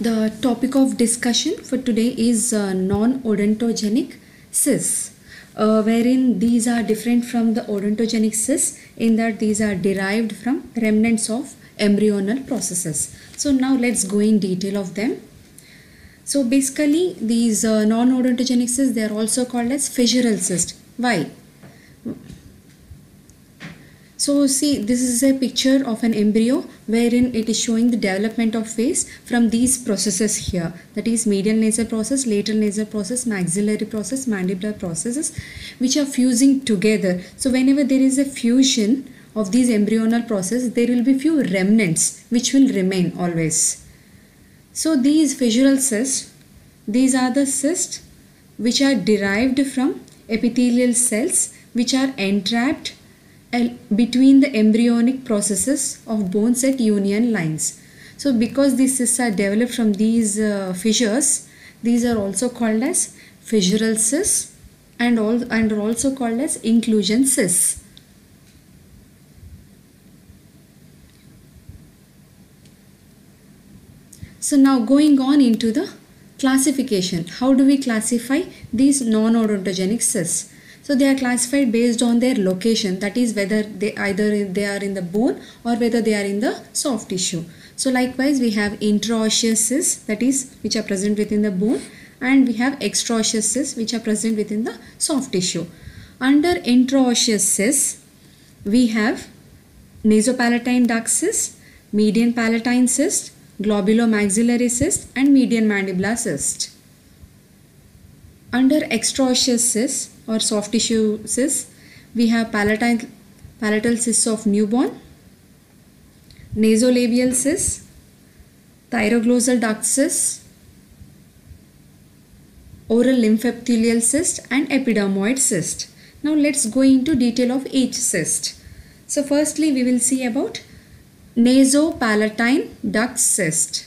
The topic of discussion for today is uh, non-odontogenic cysts, uh, wherein these are different from the odontogenic cysts in that these are derived from remnants of embryonal processes. So now let's go in detail of them. So basically these uh, non-odontogenic cysts they are also called as fissural cyst. Why? So see this is a picture of an embryo wherein it is showing the development of face from these processes here that is medial nasal process, lateral nasal process, maxillary process, mandibular processes which are fusing together. So whenever there is a fusion of these embryonal process there will be few remnants which will remain always. So these fissural cysts these are the cysts which are derived from epithelial cells which are entrapped between the embryonic processes of bone set union lines. So because these cysts are developed from these uh, fissures, these are also called as fissural cysts and, all, and are also called as inclusion cysts. So now going on into the classification. How do we classify these non-odontogenic cysts? So they are classified based on their location that is whether they either they are in the bone or whether they are in the soft tissue. So likewise we have intraosseous cysts that is which are present within the bone and we have extraosseous cysts which are present within the soft tissue. Under intraosseous cysts we have nasopalatine duct cyst, median palatine cyst, globulomaxillary cyst and median mandibular cyst. Under extraosseous cysts or soft tissue cysts, we have palatine, palatal cysts of newborn, nasolabial cysts, thyroglossal duct cysts, oral lymphoepithelial cyst and epidermoid cyst. Now let's go into detail of each cyst. So firstly we will see about nasopalatine duct cyst.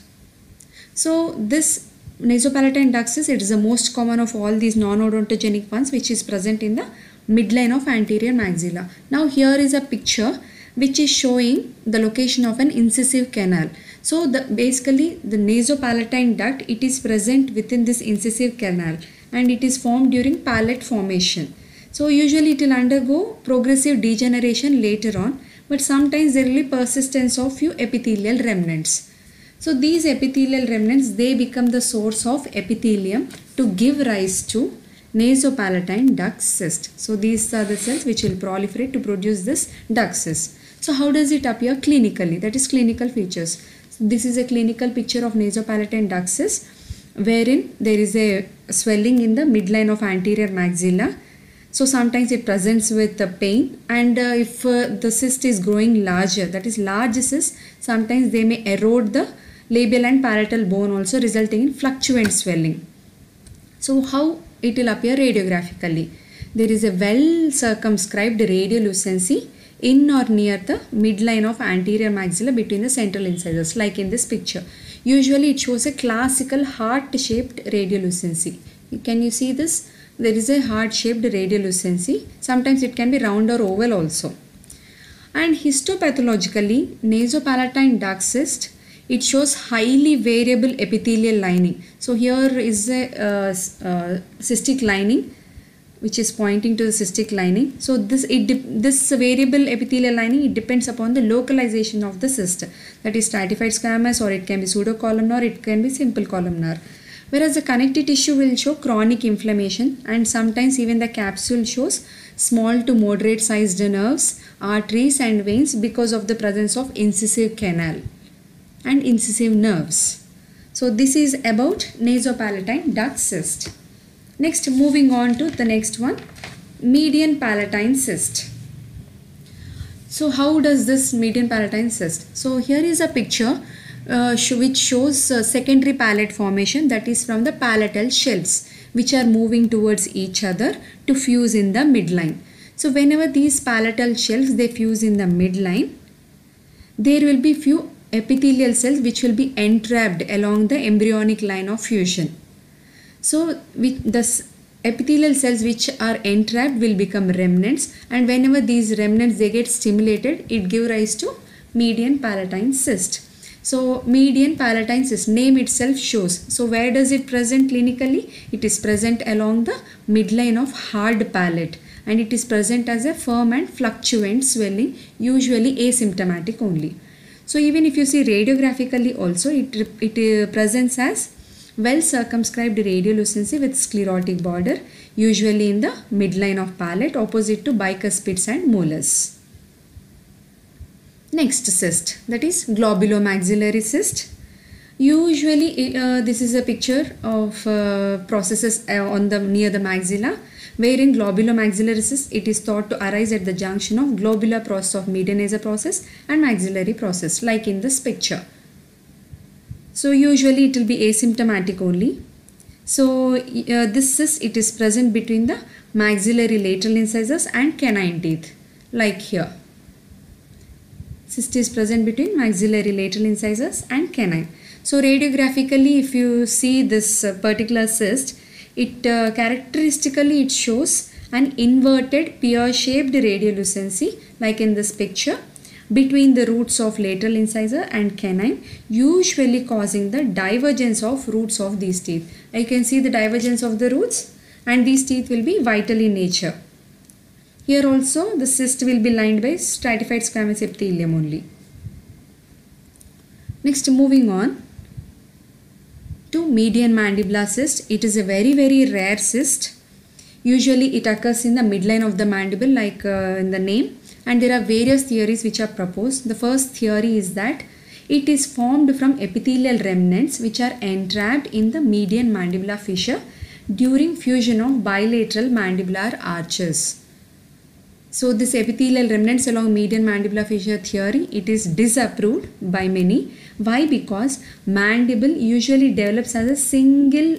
So this nasopalatine duct cyst it is the most common of all these non-odontogenic ones which is present in the midline of anterior maxilla. Now here is a picture which is showing the location of an incisive canal. So the basically the nasopalatine duct it is present within this incisive canal and it is formed during palate formation. So usually it will undergo progressive degeneration later on but sometimes there will be persistence of few epithelial remnants. So these epithelial remnants they become the source of epithelium to give rise to nasopalatine duct cyst. So these are the cells which will proliferate to produce this duct cyst. So how does it appear clinically? That is clinical features. So this is a clinical picture of nasopalatine duct cyst wherein there is a swelling in the midline of anterior maxilla so sometimes it presents with the pain and uh, if uh, the cyst is growing larger that is large cyst sometimes they may erode the labial and palatal bone also resulting in fluctuant swelling. So how it will appear radiographically? There is a well circumscribed radiolucency in or near the midline of anterior maxilla between the central incisors like in this picture. Usually it shows a classical heart shaped radiolucency. Can you see this? there is a heart shaped radiolucency. Sometimes it can be round or oval also. And histopathologically, nasopalatine duct cyst, it shows highly variable epithelial lining. So here is a uh, uh, cystic lining which is pointing to the cystic lining. So this it this variable epithelial lining it depends upon the localization of the cyst. That is stratified squamous or it can be pseudocolumnar, it can be simple columnar whereas the connective tissue will show chronic inflammation and sometimes even the capsule shows small to moderate sized nerves, arteries and veins because of the presence of incisive canal and incisive nerves. So this is about nasopalatine duct cyst. Next moving on to the next one median palatine cyst. So how does this median palatine cyst? So here is a picture uh, which shows uh, secondary palate formation that is from the palatal shelves which are moving towards each other to fuse in the midline. So whenever these palatal shelves they fuse in the midline, there will be few epithelial cells which will be entrapped along the embryonic line of fusion. So the epithelial cells which are entrapped will become remnants and whenever these remnants they get stimulated it give rise to median palatine cyst. So median palatine cyst name itself shows. So where does it present clinically? It is present along the midline of hard palate and it is present as a firm and fluctuant swelling usually asymptomatic only. So even if you see radiographically also it, it uh, presents as well circumscribed radiolucency with sclerotic border usually in the midline of palate opposite to bicuspids and molars. Next cyst that is globulomaxillary cyst. Usually uh, this is a picture of uh, processes uh, on the near the maxilla wherein globulomaxillary cyst it is thought to arise at the junction of globular process of median nasal process and maxillary process like in this picture. So usually it will be asymptomatic only. So uh, this cyst it is present between the maxillary lateral incisors and canine teeth like here. Cyst is present between maxillary lateral incisors and canine. So radiographically if you see this uh, particular cyst it uh, characteristically it shows an inverted pear shaped radiolucency like in this picture between the roots of lateral incisor and canine usually causing the divergence of roots of these teeth. You can see the divergence of the roots and these teeth will be vital in nature. Here also the cyst will be lined by stratified squamous epithelium only. Next moving on to median mandibular cyst. It is a very very rare cyst. Usually it occurs in the midline of the mandible like uh, in the name and there are various theories which are proposed. The first theory is that it is formed from epithelial remnants which are entrapped in the median mandibular fissure during fusion of bilateral mandibular arches. So this epithelial remnants along median mandibular fissure theory, it is disapproved by many. Why? Because mandible usually develops as a single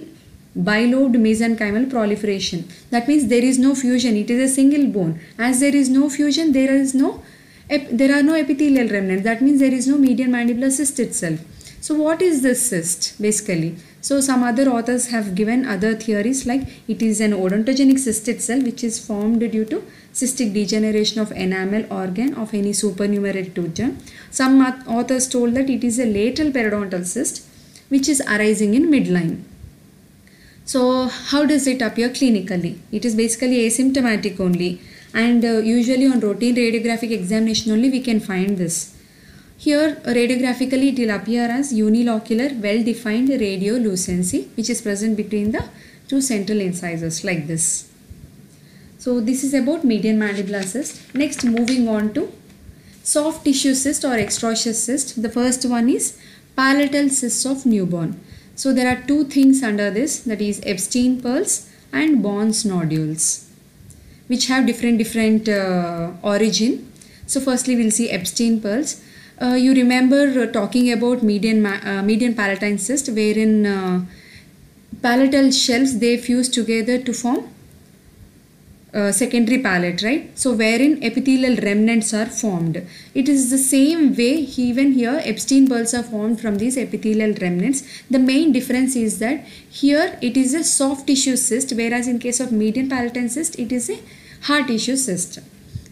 bilobed mesenchymal proliferation. That means there is no fusion, it is a single bone. As there is no fusion, there is no there are no epithelial remnants. That means there is no median mandibular cyst itself. So what is this cyst basically? So some other authors have given other theories like it is an odontogenic cyst itself which is formed due to cystic degeneration of enamel organ of any supernumerary tooth. Some authors told that it is a lateral periodontal cyst which is arising in midline. So how does it appear clinically? It is basically asymptomatic only and uh, usually on routine radiographic examination only we can find this. Here radiographically it will appear as unilocular well defined radiolucency which is present between the two central incisors like this. So this is about median mandibular cyst. Next moving on to soft tissue cyst or extraosseous cyst. The first one is palatal cyst of newborn. So there are two things under this that is Epstein pearls and Bohn's nodules which have different different uh, origin. So firstly we'll see Epstein pearls. Uh, you remember uh, talking about median uh, median palatine cyst wherein uh, palatal shelves they fuse together to form uh, secondary palate right? So wherein epithelial remnants are formed. It is the same way even here epstein pearls are formed from these epithelial remnants. The main difference is that here it is a soft tissue cyst whereas in case of median palatine cyst it is a hard tissue cyst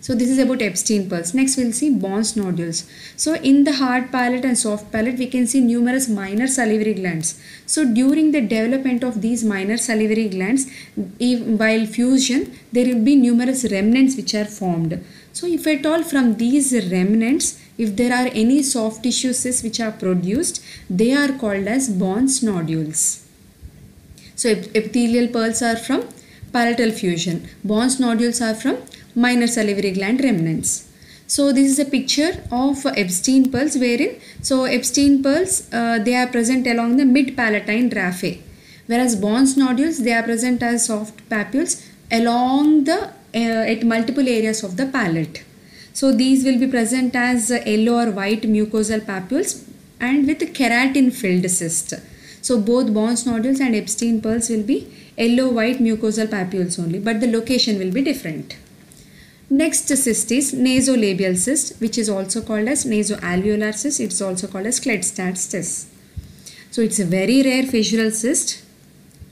so this is about Epstein pearls. Next we'll see Bohn's nodules. So in the hard palate and soft palate we can see numerous minor salivary glands. So during the development of these minor salivary glands if, while fusion there will be numerous remnants which are formed. So if at all from these remnants if there are any soft tissue cysts which are produced they are called as Bohn's nodules. So epithelial pearls are from palatal fusion. Bohn's nodules are from minor salivary gland remnants. So this is a picture of Epstein pearls wherein so Epstein pearls uh, they are present along the mid palatine raphe whereas Bohn's nodules they are present as soft papules along the uh, at multiple areas of the palate. So these will be present as yellow or white mucosal papules and with keratin filled cyst. So both Bohn's nodules and Epstein pearls will be yellow white mucosal papules only but the location will be different. Next cyst is nasolabial cyst which is also called as nasoalveolar cyst. It's also called as Klestadt's cyst. So it's a very rare fissural cyst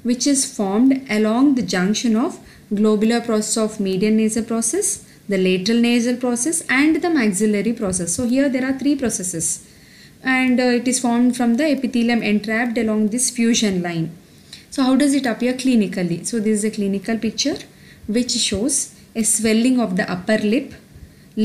which is formed along the junction of globular process of median nasal process, the lateral nasal process and the maxillary process. So here there are three processes. and uh, it is formed from the epithelium entrapped along this fusion line. So how does it appear clinically? So this is a clinical picture which shows a swelling of the upper lip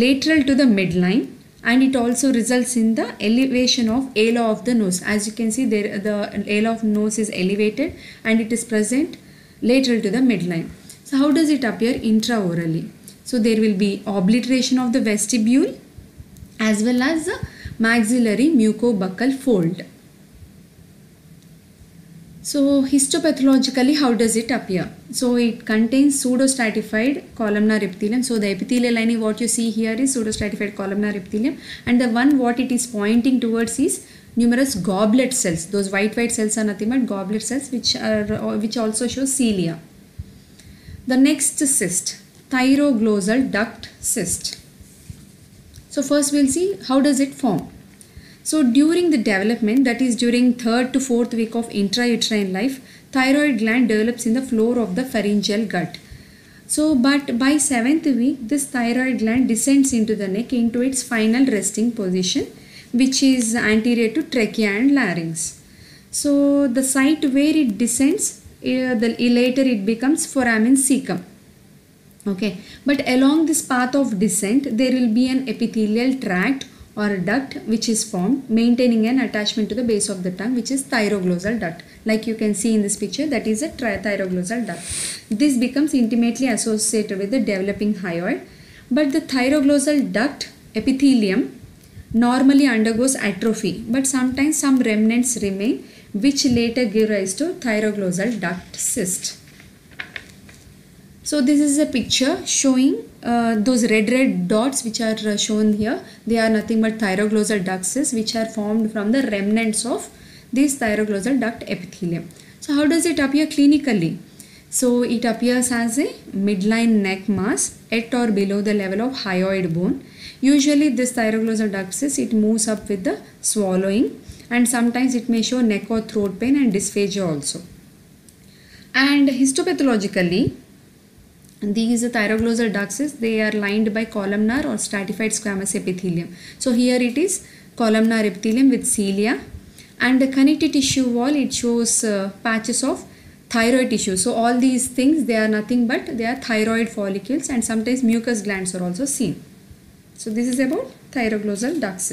lateral to the midline and it also results in the elevation of ala of the nose. As you can see there the ala of nose is elevated and it is present lateral to the midline. So how does it appear intraorally? So there will be obliteration of the vestibule as well as the maxillary mucobuccal fold. So histopathologically how does it appear? So it contains pseudostratified columnar epithelium. So the epithelial lining what you see here is pseudostratified columnar epithelium and the one what it is pointing towards is numerous goblet cells. Those white white cells are nothing but goblet cells which are uh, which also show cilia. The next cyst, thyroglossal duct cyst. So first we'll see how does it form. So during the development that is during third to fourth week of intrauterine life, thyroid gland develops in the floor of the pharyngeal gut. So but by seventh week this thyroid gland descends into the neck into its final resting position which is anterior to trachea and larynx. So the site where it descends uh, the later it becomes foramen cecum okay but along this path of descent there will be an epithelial tract or a duct which is formed maintaining an attachment to the base of the tongue which is thyroglossal duct. Like you can see in this picture that is a thyroglossal duct. This becomes intimately associated with the developing hyoid. But the thyroglossal duct epithelium normally undergoes atrophy but sometimes some remnants remain which later give rise to thyroglossal duct cyst so this is a picture showing uh, those red red dots which are uh, shown here. They are nothing but thyroglossal ducts which are formed from the remnants of this thyroglossal duct epithelium. So how does it appear clinically? So it appears as a midline neck mass at or below the level of hyoid bone. Usually this thyroglossal duct it moves up with the swallowing and sometimes it may show neck or throat pain and dysphagia also. And histopathologically these thyroglossal ducts they are lined by columnar or stratified squamous epithelium. So here it is columnar epithelium with cilia. And the connective tissue wall it shows uh, patches of thyroid tissue. So all these things they are nothing but they are thyroid follicles and sometimes mucous glands are also seen. So this is about thyroglossal ducts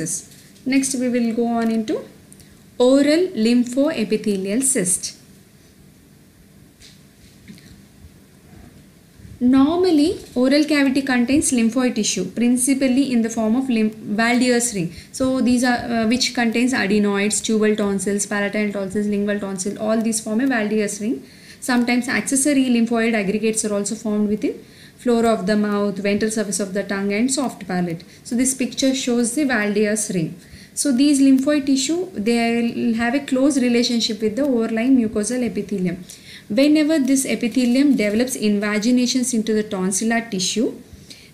next we will go on into oral lymphoepithelial cyst Normally, oral cavity contains lymphoid tissue, principally in the form of Waldeyer's ring. So these are uh, which contains adenoids, tubal tonsils, palatine tonsils, lingual tonsil. All these form a Waldeyer's ring. Sometimes accessory lymphoid aggregates are also formed within floor of the mouth, ventral surface of the tongue, and soft palate. So this picture shows the Waldeyer's ring. So these lymphoid tissue they have a close relationship with the overlying mucosal epithelium. Whenever this epithelium develops invaginations into the tonsillar tissue,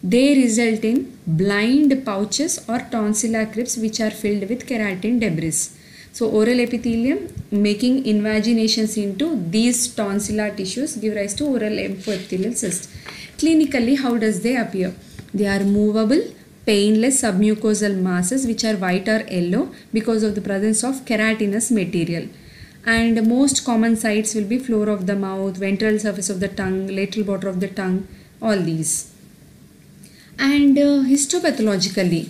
they result in blind pouches or tonsillar crypts which are filled with keratin debris. So oral epithelium making invaginations into these tonsillar tissues give rise to oral lymphoepithelial cysts. Clinically, how does they appear? They are movable, painless submucosal masses which are white or yellow because of the presence of keratinous material and most common sites will be floor of the mouth, ventral surface of the tongue, lateral border of the tongue, all these. And uh, histopathologically,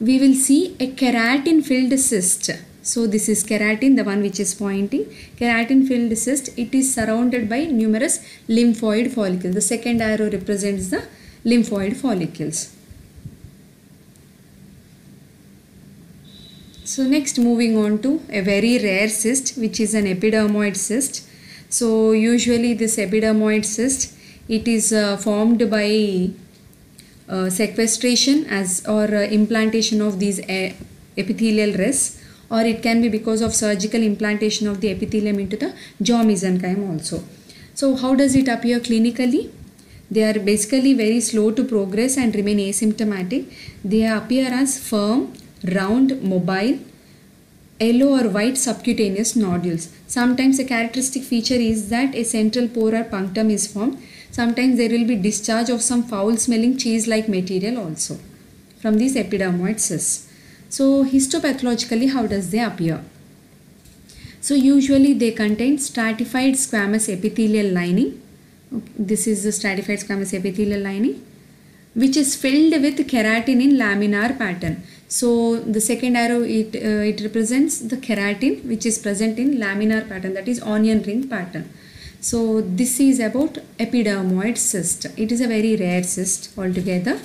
we will see a keratin filled cyst. So this is keratin, the one which is pointing. Keratin filled cyst, it is surrounded by numerous lymphoid follicles. The second arrow represents the lymphoid follicles. So next moving on to a very rare cyst which is an epidermoid cyst. So usually this epidermoid cyst it is uh, formed by uh, sequestration as or uh, implantation of these uh, epithelial rests or it can be because of surgical implantation of the epithelium into the jaw mesenchyme also. So how does it appear clinically? They are basically very slow to progress and remain asymptomatic. They appear as firm round, mobile, yellow or white subcutaneous nodules. Sometimes a characteristic feature is that a central pore or punctum is formed. Sometimes there will be discharge of some foul smelling cheese like material also from these epidermoid cysts. So histopathologically, how does they appear? So usually they contain stratified squamous epithelial lining. This is the stratified squamous epithelial lining which is filled with keratin in laminar pattern. So the second arrow it uh, it represents the keratin which is present in laminar pattern that is onion ring pattern. So this is about epidermoid cyst. It is a very rare cyst altogether.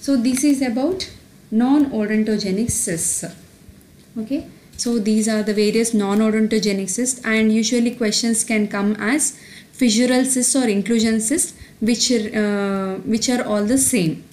So this is about non-odontogenic cysts. Okay. So these are the various non-odontogenic cysts and usually questions can come as fissural cysts or inclusion cysts which are, uh, which are all the same.